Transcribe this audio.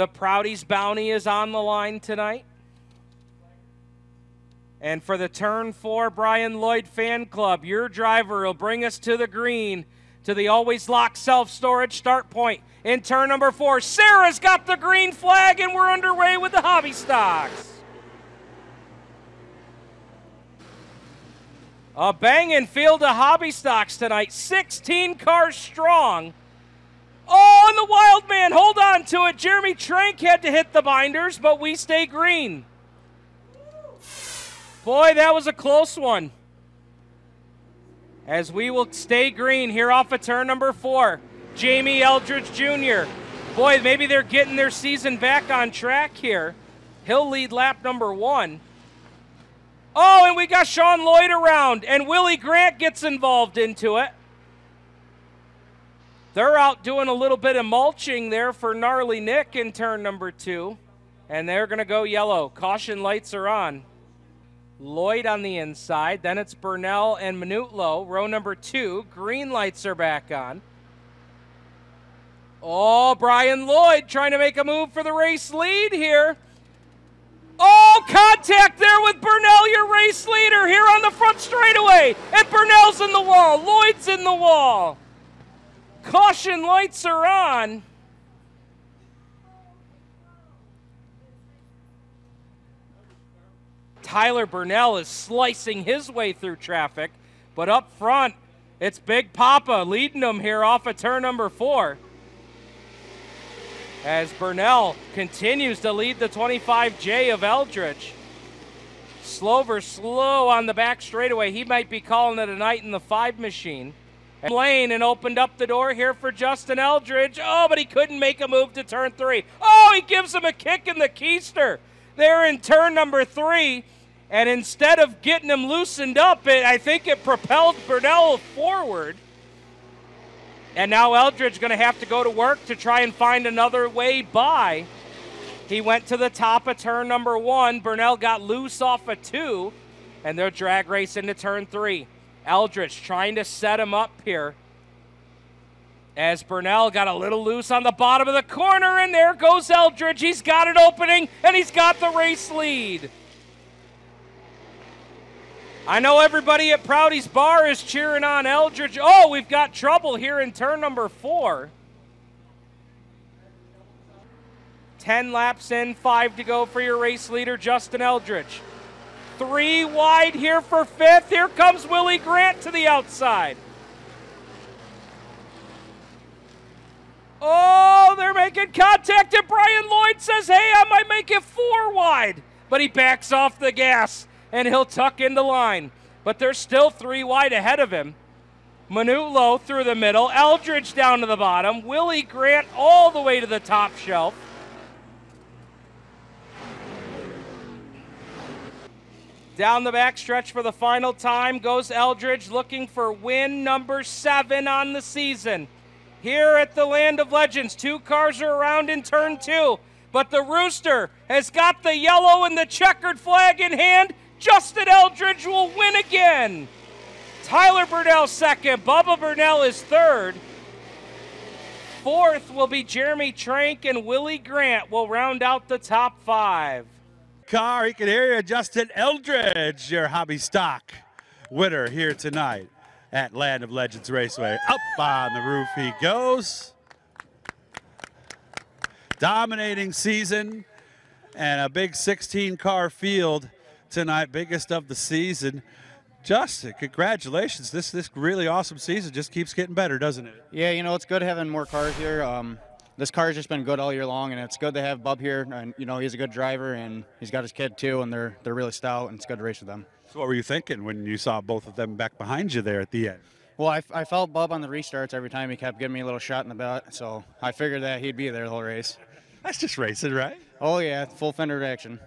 The Prouty's Bounty is on the line tonight. And for the turn four, Brian Lloyd Fan Club, your driver will bring us to the green to the always locked self storage start point in turn number four. Sarah's got the green flag, and we're underway with the hobby stocks. A banging field of hobby stocks tonight, 16 cars strong. And the wild man, hold on to it. Jeremy Trank had to hit the binders, but we stay green. Boy, that was a close one. As we will stay green here off of turn number four. Jamie Eldredge Jr. Boy, maybe they're getting their season back on track here. He'll lead lap number one. Oh, and we got Sean Lloyd around, and Willie Grant gets involved into it. They're out doing a little bit of mulching there for Gnarly Nick in turn number two, and they're going to go yellow. Caution lights are on. Lloyd on the inside. Then it's Burnell and Minutlo, row number two. Green lights are back on. Oh, Brian Lloyd trying to make a move for the race lead here. Oh, contact there with Burnell, your race leader, here on the front straightaway. And Burnell's in the wall. Lloyd's in the wall. Caution lights are on. Tyler Burnell is slicing his way through traffic, but up front, it's Big Papa leading them here off of turn number four. As Burnell continues to lead the 25J of Eldredge. Slover slow on the back straightaway. He might be calling it a night in the five machine. Lane and opened up the door here for Justin Eldredge. Oh, but he couldn't make a move to turn three. Oh, he gives him a kick in the keister. There in turn number three. And instead of getting him loosened up, it, I think it propelled Burnell forward. And now Eldredge going to have to go to work to try and find another way by. He went to the top of turn number one. Burnell got loose off of two, and they're drag racing to turn three. Eldredge trying to set him up here. As Burnell got a little loose on the bottom of the corner, and there goes Eldredge. He's got it opening, and he's got the race lead. I know everybody at Prouty's Bar is cheering on Eldredge. Oh, we've got trouble here in turn number four. 10 laps in, five to go for your race leader, Justin Eldredge. Three wide here for fifth. Here comes Willie Grant to the outside. Oh, they're making contact, and Brian Lloyd says, Hey, I might make it four wide. But he backs off the gas and he'll tuck into line. But there's still three wide ahead of him. Manutlo through the middle, Eldredge down to the bottom, Willie Grant all the way to the top shelf. Down the back stretch for the final time goes Eldredge looking for win number seven on the season. Here at the Land of Legends, two cars are around in turn two, but the Rooster has got the yellow and the checkered flag in hand Justin Eldredge will win again. Tyler Burnell second. Bubba Burnell is third. Fourth will be Jeremy Trank and Willie Grant will round out the top five. Car, he can hear you. Justin Eldredge, your hobby stock winner here tonight at Land of Legends Raceway. Up on the roof he goes. Dominating season and a big 16 car field tonight, biggest of the season. Justin, congratulations! This this really awesome season just keeps getting better, doesn't it? Yeah, you know it's good having more cars here. Um, this car's just been good all year long, and it's good to have Bub here. And you know he's a good driver, and he's got his kid too, and they're they're really stout, and it's good to race with them. So what were you thinking when you saw both of them back behind you there at the end? Well, I, I felt Bub on the restarts every time he kept giving me a little shot in the butt, so I figured that he'd be there the whole race. That's just racing, right? Oh yeah, full fender action.